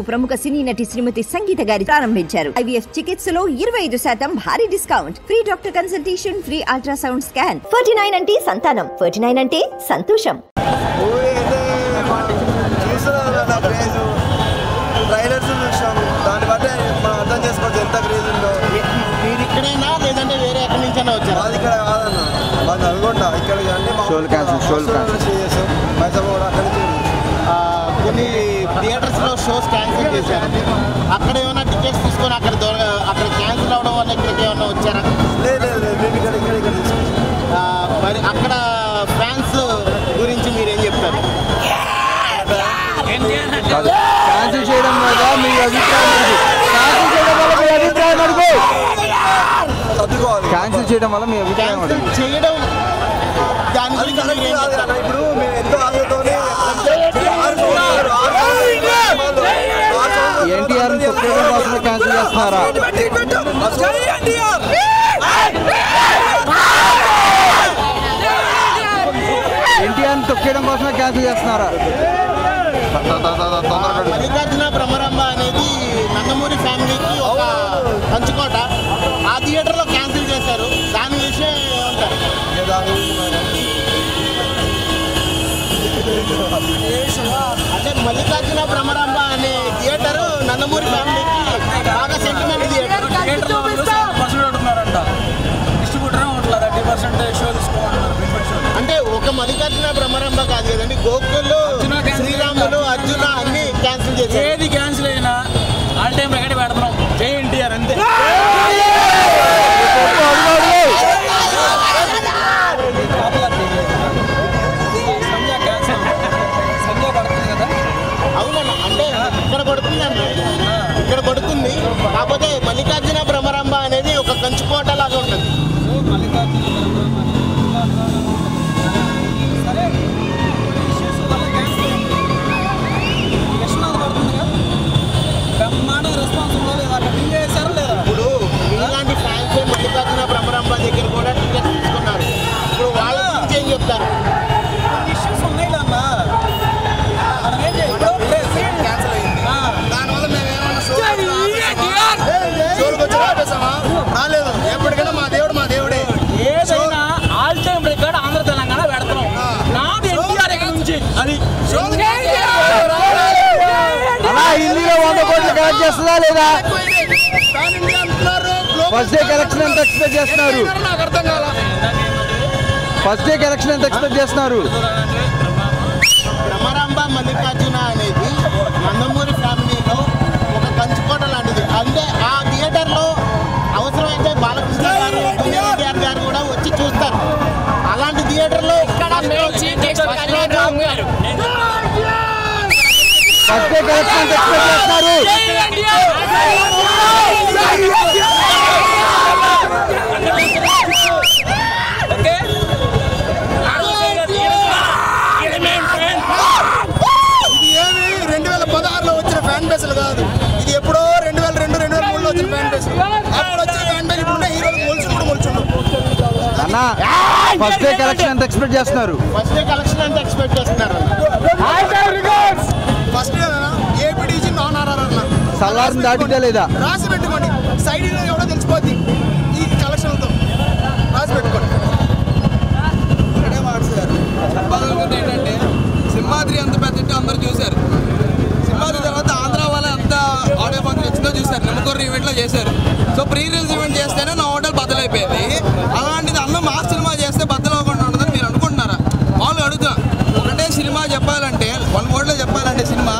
ప్రముఖ సినీ నటి శ్రీమతి సంగీత గారి ప్రారంభించారు. ఐవీఎఫ్ చికిత్సలో ఇరవై ఐదు శాతం భారీ discount. Free doctor consultation free ultrasound scan. Forty nine అంటే సంతానం. ఫోర్టీ నైన్ అంటే సంతోషం. మూవీ అయితే చూస్తున్నాం కదా క్రేజ్. ట్రైలర్స్ చూసాం. దాన్ని బట్టి మనం చేశారు. అక్కడ ఏమైనా టికెట్స్ తీసుకొని అక్కడ దొర అక్కడ క్యాన్సిల్ అవడం వల్ల ఇక్కడికి ఏమైనా వచ్చారా? లేదు మరి అక్కడ ఫ్యాన్స్ గురించి మీరేం చెప్తారు? క్యాన్సిల్ చేయడం వల్ల మీ అభిప్రాయం క్యాన్సిల్ చేయడం వల్ల మీ అభిప్రాయం అడుగు క్యాన్సిల్ చేయడం వల్ల మీ అభిప్రాయం చేయడం దాని గురించి ఇప్పుడు మేము ఎంతో ఎన్టీఆర్ తొక్కేయడం కోసమే క్యాన్సిల్ చేస్తున్నారా? మల్లికార్జున బ్రహ్మరంభ అనేది నందమూరి ఫ్యామిలీకి ఒక పంచుకోట. ఆ థియేటర్లో క్యాన్సిల్ చేశారు. దాని విషయం అంటే మల్లికార్జున బ్రహ్మరంభ అనే థియేటర్ నందమూరి ఫ్యామిలీ భ్రమరాంబ దగ్గర కూడా టికెట్స్ తీసుకున్నారు. ఇప్పుడు వాళ్ళ గురించి చెప్తారు? కలెక్ట్ చేస్తుందా లేదా? ఫస్ట్ డే కలెక్షన్ ఎంత ఎక్స్పెక్ట్ చేస్తున్నారు. నాకు అర్థం కాల ఫస్ట్ డే కలెక్షన్ ఎంత ఎక్స్పెక్ట్ చేస్తున్నారు. భ్రమరాంబ మల్లికార్జున అనేది నందమూరి ఫ్యామిలీలో ఒక కంచుకోట లాంటిది. అంటే ఆ థియేటర్లో అవసరమైతే బాలకృష్ణ గారు ఎన్టీఆర్ గారు కూడా వచ్చి చూస్తారు. అలాంటి థియేటర్లో ఫస్ట్ డే కలెక్షన్ ఎంత ఎక్స్పెక్ట్ చేస్తున్నారు. ఇది ఏమి రెండు వేల పదహారులో వచ్చిన ఫ్యాన్ బేస్లు కాదు ఇది ఎప్పుడో రెండు వేల రెండు రెండు వేల మూడులో వచ్చిన ఫ్యాన్ బేస్ అప్పుడు వచ్చిన ఫ్యాన్ బేస్ ఇప్పుడు హీరోలు మొలుచు కూడా మొలుచుండు అన్న ఫస్ట్ డే కలెక్షన్ ఎంత ఎక్స్పెక్ట్ చేస్తున్నారు? ఫస్ట్ డే కలెక్షన్ అంతా ఎక్స్పెక్ట్ చేస్తున్నారు అన్న సల్లార్ని దాటితే లేదా? రాసి పెట్టుకోండి. సైడ్ ఎవడో తెలిసిపోద్ది. ఈ కలెక్షన్లతో రాసి పెట్టుకోండి. ఏంటంటే సింహాద్రి అంత పెద్ద అందరూ చూశారు. సింహాద్రి తర్వాత ఆంధ్ర వాళ్ళ ఎంత ఆడియో ఫంక్షన్ వచ్చిందో చూశారు. నిమ్మకూరు ఈవెంట్లో చేశారు. సో ప్రీ రిలీజ్ ఈవెంట్ చేస్తేనే నా హోటల్ బద్దలైపోయింది. అలాంటిది అన్న మాస్ సినిమా చేస్తే బద్దలవ్వకుండా ఉండదని మీరు అనుకుంటున్నారా? వాళ్ళు అడుగుతున్నా ఒకటే సినిమా చెప్పాలంటే వన్ వర్డ్లో చెప్పాలంటే సినిమా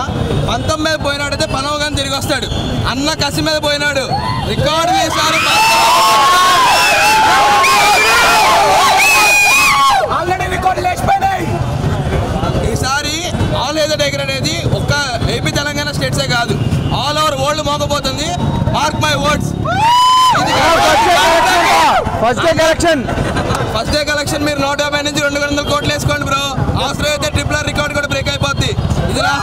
పంతం మీద పోయినాడైతే పనవగానే తిరిగి వస్తాడు. అన్న కసి మీద పోయినాడు. రికార్డు చేశారు ఆల్రెడీ రికార్డు లేచిపోయినాయి. ఈసారి ఆల్ ఏదో డైగర్ అనేది ఒక్క ఏపీ తెలంగాణ స్టేట్సే కాదు. All over world మోగబోతుంది. Mark my words. First day collection first day collection మీరు నూట యాభై నుంచి రెండు వందల కోట్లు వేసుకోండి బ్రో అవసరం అయితే ట్రిపుల్ రికార్డ్ కూడా బ్రేక్ అయిపోద్ది. ఇది నా